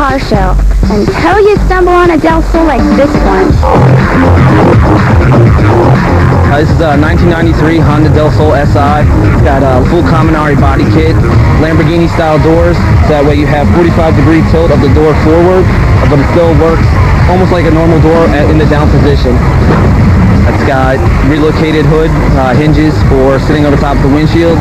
car show until you stumble on a Del Sol like this one. Uh, this is a 1993 Honda Del Sol SI. It's got a full Kaminari body kit, Lamborghini style doors, so that way you have 45 degree tilt of the door forward, but it still works almost like a normal door in the down position. It's got relocated hood uh, hinges for sitting over top of the windshield.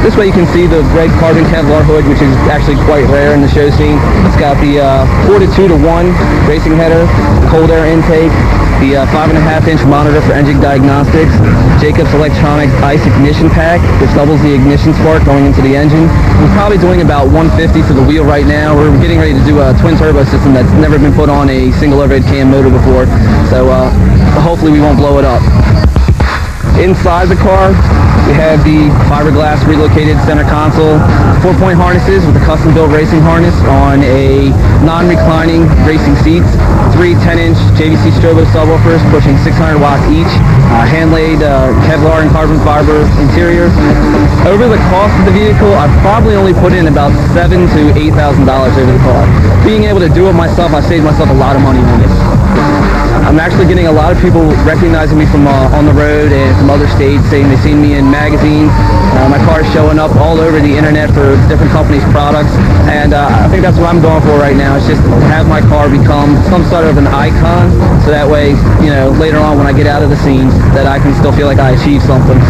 This way you can see the red carbon Kevlar hood, which is actually quite rare in the show scene. It's got the uh, 4 to 2 to 1 racing header, cold air intake, the uh, 5.5 inch monitor for engine diagnostics, Jacobs electronic ice ignition pack, which doubles the ignition spark going into the engine. We're probably doing about 150 for the wheel right now. We're getting ready to do a twin turbo system that's never been put on a single overhead cam motor before, so uh, hopefully we won't blow it up. Inside the car, we have the fiberglass relocated center console, four-point harnesses with a custom-built racing harness on a non-reclining racing seats, three 10-inch JVC Strobo subwoofers pushing 600 watts each, uh, hand-laid uh, Kevlar and carbon fiber interior. Over the cost of the vehicle, I've probably only put in about seven to eight thousand dollars over the car. Being able to do it myself, I saved myself a lot of money on it. I'm actually getting a lot of people recognizing me from uh, on the road and from other states saying they've seen me in magazines. Uh, my car's showing up all over the internet for different companies' products. And uh, I think that's what I'm going for right now. It's just have my car become some sort of an icon so that way, you know, later on when I get out of the scene that I can still feel like I achieved something.